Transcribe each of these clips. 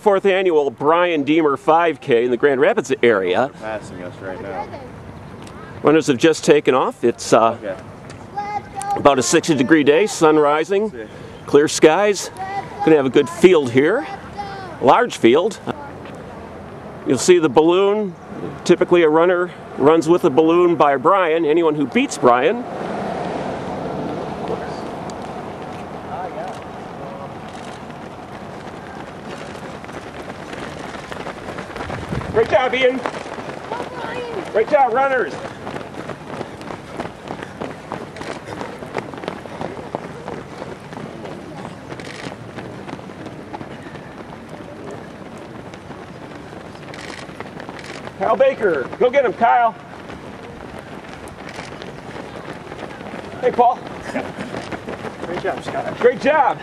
24th annual Brian Diemer 5K in the Grand Rapids area. Passing us right now. Runners have just taken off. It's uh, Okay. about a 60 degree day, sun rising, clear skies. Gonna have a good field here, large field. You'll see the balloon. Typically, a runner runs with a balloon by Brian. Anyone who beats Brian Great job, Ian. Great job, runners. Kyle Baker, go get him, Kyle. Hey, Paul. Great job, Scott. Great job.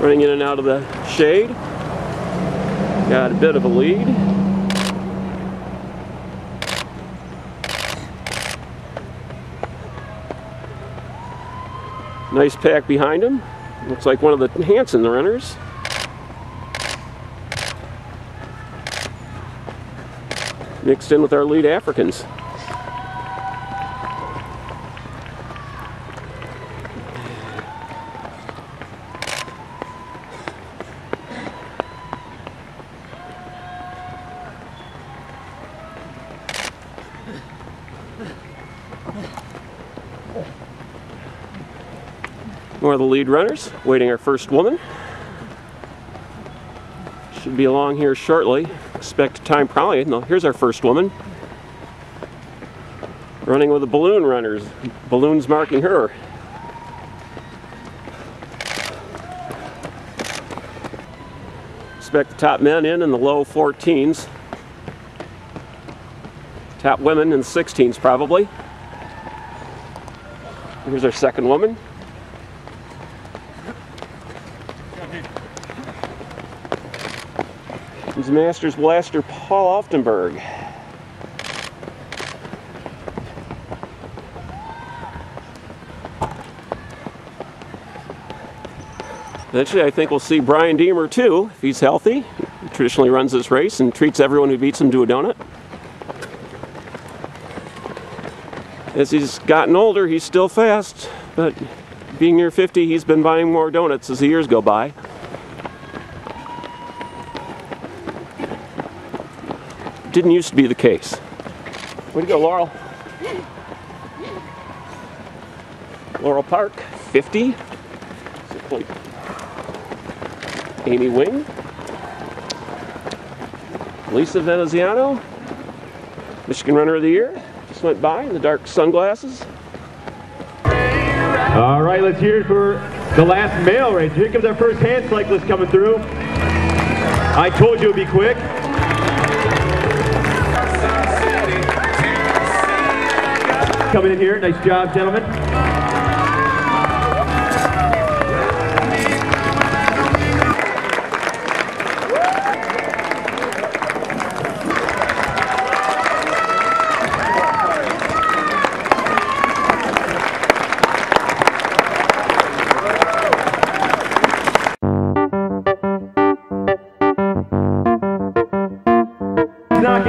Running in and out of the shade. Got a bit of a lead. Nice pack behind him. Looks like one of the Hanson runners. Mixed in with our lead Africans. More of the lead runners, waiting our first woman. Should be along here shortly. Expect time probably. No, here's our first woman. Running with the balloon runners. Balloons marking her. Expect the top men in in the low 14s. Top women in the 16s, probably. Here's our second woman. He's Masters Blaster Paul Aufdemberge. Eventually, I think we'll see Brian Diemer too, if he's healthy. He traditionally runs this race and treats everyone who beats him to a donut. As he's gotten older, he's still fast, but being near 50, he's been buying more donuts as the years go by. Didn't used to be the case. Way to go, Laurel. Laurel Park, 50. Amy Wing. Lisa Veneziano, Michigan Runner of the Year. Just went by in the dark sunglasses. All right, let's hear it for the last male race. Here comes our first hand cyclist coming through. I told you it'd be quick. Coming in here, nice job, gentlemen.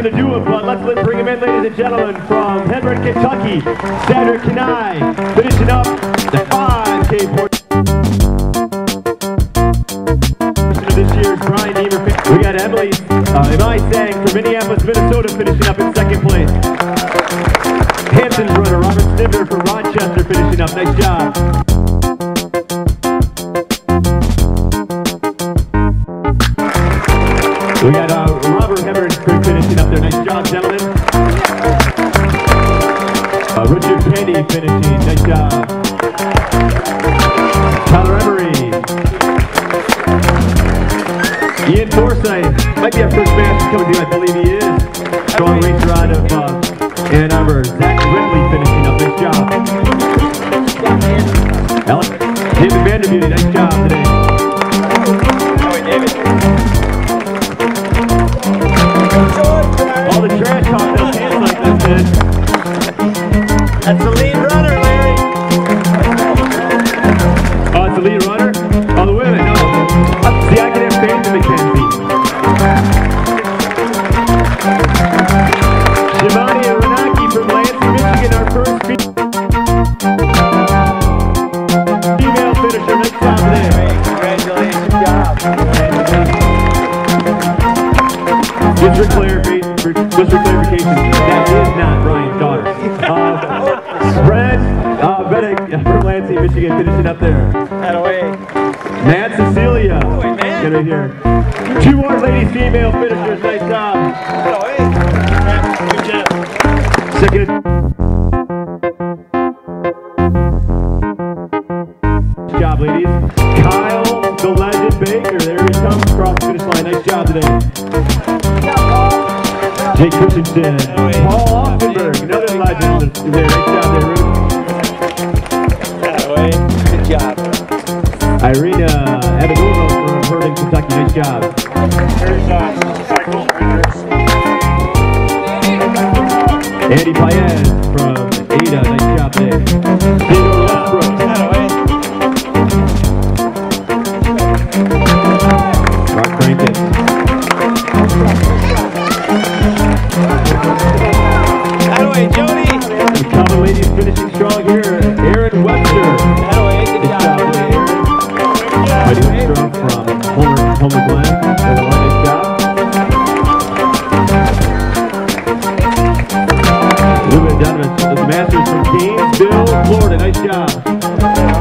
Let's let, bring him in, ladies and gentlemen, from Henry, Kentucky, Cedric Kenai, finishing up the 5K portion of this year's Brian Diemer. We got Emily, uh, Emily Sang from Minneapolis, Minnesota, finishing up in second place. Hampton's runner, Robert Snivner from Rochester, finishing up. Nice job. Job, gentlemen. Uh, Richard Kenny finishing. Nice job. Tyler Emery. Ian Forsyth. Might be our first match coming through. I believe he is. Strong racer out of uh, Ann Arbor. Zach Ridley finishing up. Nice job. Alex. David Vanderbeauty. Nice job today. Is not Brian's daughter. Uh, Brad uh, Bennick from Lansing, Michigan, finishing up there. That away. Matt Cecilia. Boy, man. Get right here. Two more ladies, female finishers. Nice job. That away. Good job. Second. Good job, ladies. Kyle, the legend Baker. There he comes across the finish line. Nice job today. Jake Christensen. Abigono from Herman, Kentucky. Nice job. Andy Paez from Ada. Nice job today. Ruben the Masters from Gainesville, Florida. Nice job.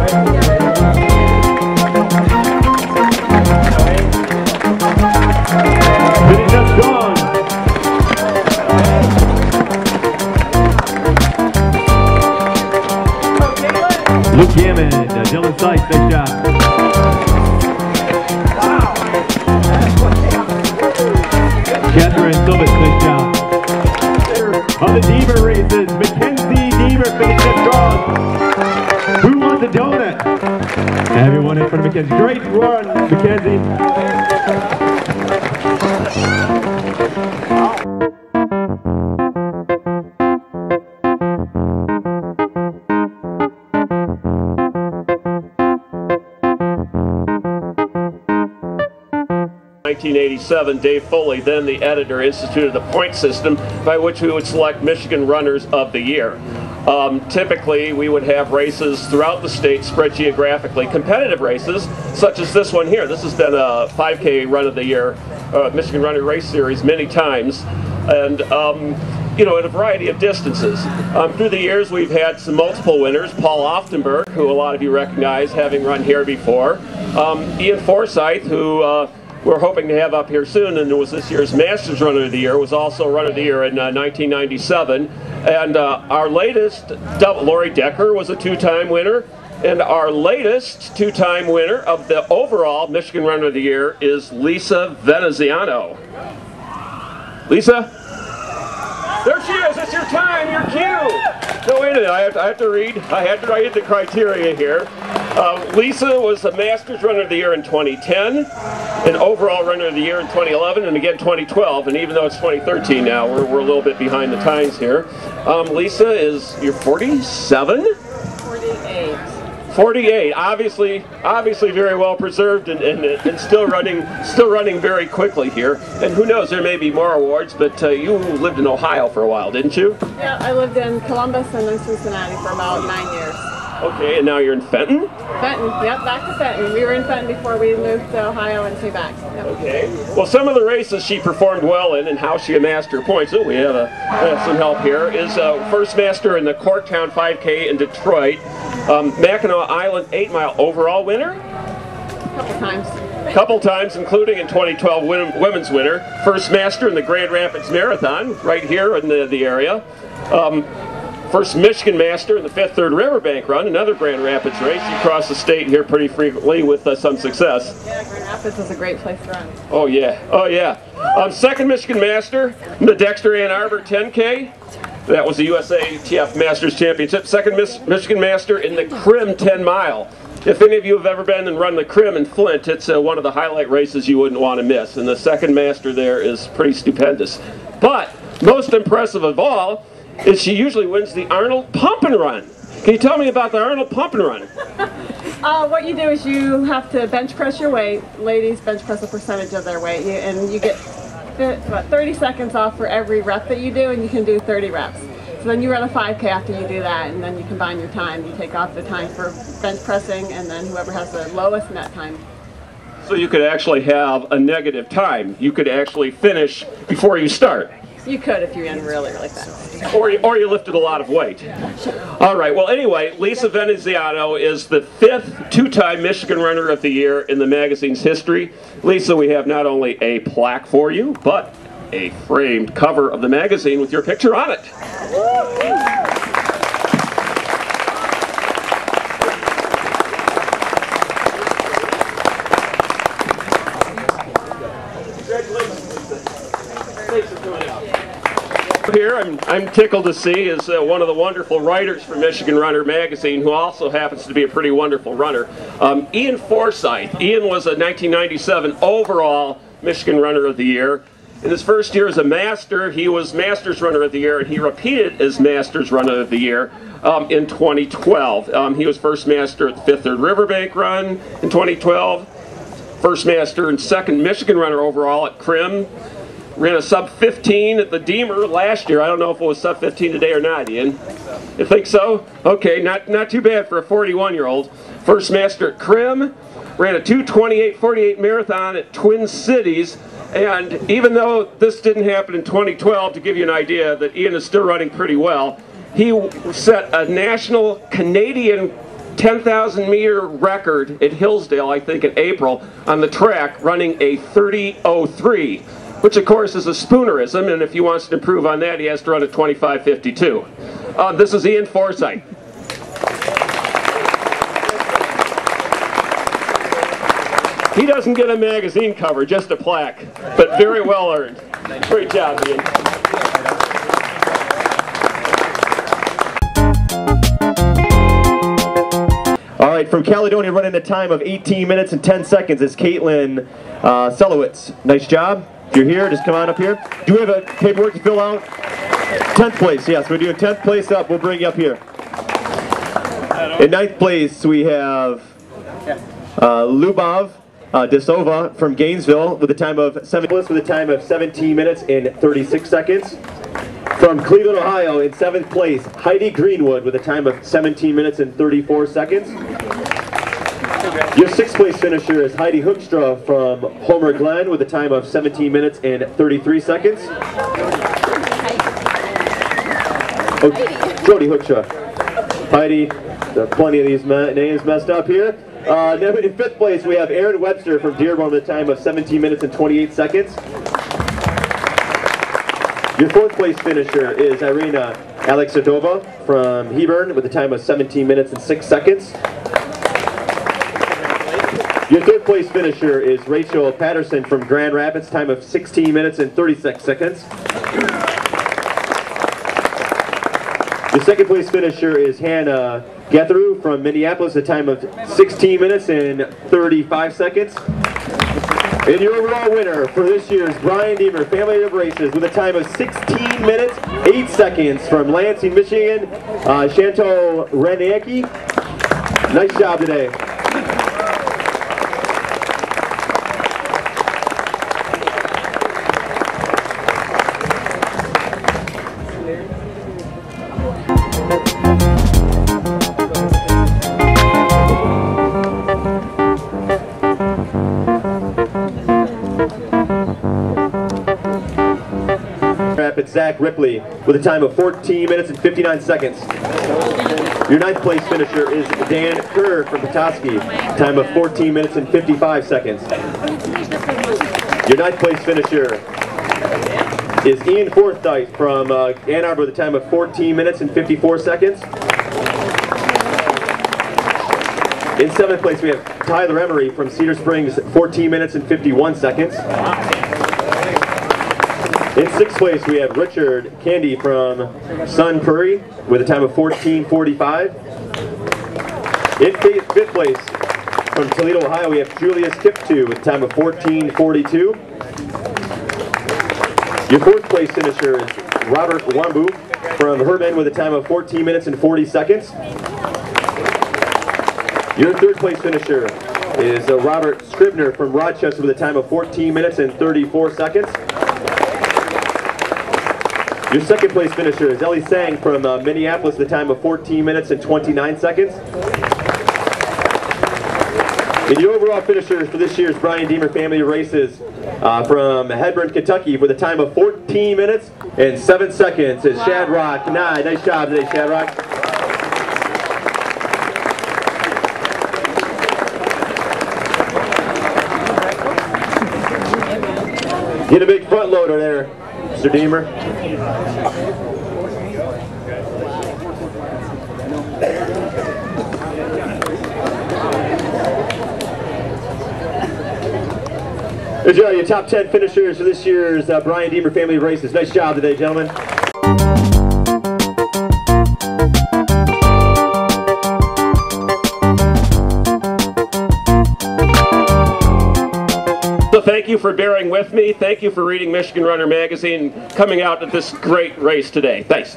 Mackenzie. Nineteen eighty-seven, Dave Foley, then the editor, instituted a point system by which we would select Michigan runners of the year. Um, typically, we would have races throughout the state spread geographically, competitive races, such as this one here. This has been a 5K run of the year, uh, Michigan Runner Race Series many times, and um, you know, at a variety of distances. Um, through the years, we've had some multiple winners. Paul Aufdemberge, who a lot of you recognize, having run here before. Um, Ian Forsyth, who uh, we're hoping to have up here soon, and it was this year's Masters Runner of the Year, was also Runner of the Year in uh, 1997. And uh, our latest, double, Lori Decker was a two-time winner. And our latest two-time winner of the overall Michigan Runner of the Year is Lisa Veneziano. Lisa? There she is. It's your time. Your cue. No, wait a minute. I have to, I have to read. I had to write the criteria here. Uh, Lisa was a Masters Runner of the Year in 2010, an overall Runner of the Year in 2011, and again 2012. And even though it's 2013 now, we're, we're a little bit behind the times here. Um, Lisa is you're 47. 48. 48, obviously, obviously very well preserved and, and, and still running, still running very quickly here. And who knows, there may be more awards. But uh, you lived in Ohio for a while, didn't you? Yeah, I lived in Columbus and then Cincinnati for about nine years. Okay, and now you're in Fenton. Fenton, yep, back to Fenton. We were in Fenton before we moved to Ohio and came back. Yep. Okay. Well, some of the races she performed well in and how she amassed her points. Oh, we have, a, have some help here. Is uh, first master in the Corktown 5K in Detroit. Um, Mackinac Island 8 mile overall winner. A couple times. couple times, including in 2012 win- women's winner. First master in the Grand Rapids Marathon, right here in the, the area. Um, first Michigan master in the Fifth Third Riverbank Run, another Grand Rapids race. You cross the state here pretty frequently with uh, some success. Yeah, Grand Rapids is a great place to run. Oh yeah, oh yeah. Um, second Michigan Master, in the Dexter Ann Arbor 10K. That was the USATF Masters Championship. Second Miss Michigan Master in the Crim 10 Mile. If any of you have ever been and run the Crim in Flint, it's uh, one of the highlight races you wouldn't want to miss. And the second Master there is pretty stupendous. But most impressive of all is she usually wins the Arnold Pump and Run. Can you tell me about the Arnold Pump and Run? Uh, what you do is you have to bench press your weight. Ladies bench press a percentage of their weight, and you get fi- what, 30 seconds off for every rep that you do, and you can do 30 reps. So then you run a 5K after you do that, and then you combine your time. You take off the time for bench pressing, and then whoever has the lowest net time. So you could actually have a negative time. You could actually finish before you start. You could if you ran really, really fast. Or you, or you lifted a lot of weight. All right. Well, anyway, Lisa Veneziano is the fifth two-time Michigan Runner of the Year in the magazine's history. Lisa, we have not only a plaque for you, but a framed cover of the magazine with your picture on it. Here, I'm, I'm tickled to see is uh, one of the wonderful writers for Michigan Runner magazine, who also happens to be a pretty wonderful runner, um, Ian Forsyth. Ian was a 1997 overall Michigan Runner of the Year. In his first year as a master, he was Masters Runner of the Year, and he repeated as Masters Runner of the Year um, in 2012. Um, he was first master at the Fifth Third Riverbank Run in 2012, first master and second Michigan Runner overall at Crim. Ran a sub 15 at the Diemer last year. I don't know if it was sub 15 today or not, Ian. You think so? Okay, not not too bad for a 41 year old. First master at Crim. Ran a 228-48 marathon at Twin Cities. And even though this didn't happen in 2012, to give you an idea that Ian is still running pretty well, he set a national Canadian 10,000 meter record at Hillsdale, I think in April, on the track, running a 30.03, which of course is a spoonerism, and if he wants to improve on that, he has to run a 25.52. Uh, this is Ian Forsyth. He doesn't get a magazine cover, just a plaque, but very well earned. Great job, Ian. All right, from Caledonia running a time of 18 minutes and 10 seconds is Caitlin uh, Selowitz. Nice job. If you're here, just come on up here. Do we have a paperwork to fill out? 10th place, yes. We're doing 10th place up. We'll bring you up here. In ninth place, we have uh, Lubov uh, Desova from Gainesville with a time of seven with a time of 17 minutes and 36 seconds. From Cleveland, Ohio, in seventh place, Heidi Greenwood with a time of 17 minutes and 34 seconds. Your sixth place finisher is Heidi Hoekstra from Homer Glen with a time of 17 minutes and 33 seconds. Oh, Jody Hoekstra. Heidi, there are plenty of these names messed up here. Uh, in fifth place, we have Aaron Webster from Dearborn with a time of 17 minutes and 28 seconds. Your fourth place finisher is Irina Alexandrova from Hebron with a time of 17 minutes and 6 seconds. Place finisher is Rachel Patterson from Grand Rapids, time of 16 minutes and 36 seconds. The second place finisher is Hannah Gethru from Minneapolis, a time of 16 minutes and 35 seconds. And your overall winner for this year's Brian Diemer Family of Races with a time of 16 minutes, 8 seconds from Lansing, Michigan, uh, Chantal Reniecki. Nice job today. Zach Ripley with a time of 14 minutes and 59 seconds. Your ninth place finisher is Dan Kerr from Petoskey, time of 14 minutes and 55 seconds. Your ninth place finisher is Ian Forsyth from uh, Ann Arbor with a time of 14 minutes and 54 seconds. In seventh place, we have Tyler Emery from Cedar Springs, 14 minutes and 51 seconds. In sixth place, we have Richard Candy from Sun Prairie with a time of 14:45. In fifth place, from Toledo, Ohio, we have Julius Kiptu with a time of 14:42. Your fourth place finisher is Robert Wambu from Herman with a time of 14 minutes and 40 seconds. Your third place finisher is uh, Robert Scribner from Rochester with a time of 14 minutes and 34 seconds. Your second place finisher is Ellie Sang from uh, Minneapolis the time of 14 minutes and 29 seconds. And your overall finisher for this year's Brian Diemer Family Races uh, from Hebron, Kentucky with a time of 14 minutes and 7 seconds is Shadrock. Nah, nice job today, Shadrock. Get a big front loader there, Mr. Diemer. Your top 10 finishers for this year's uh, Brian Diemer Family Races. Nice job today, gentlemen. You for bearing with me. Thank you for reading Michigan Runner Magazine, coming out at this great race today. Thanks.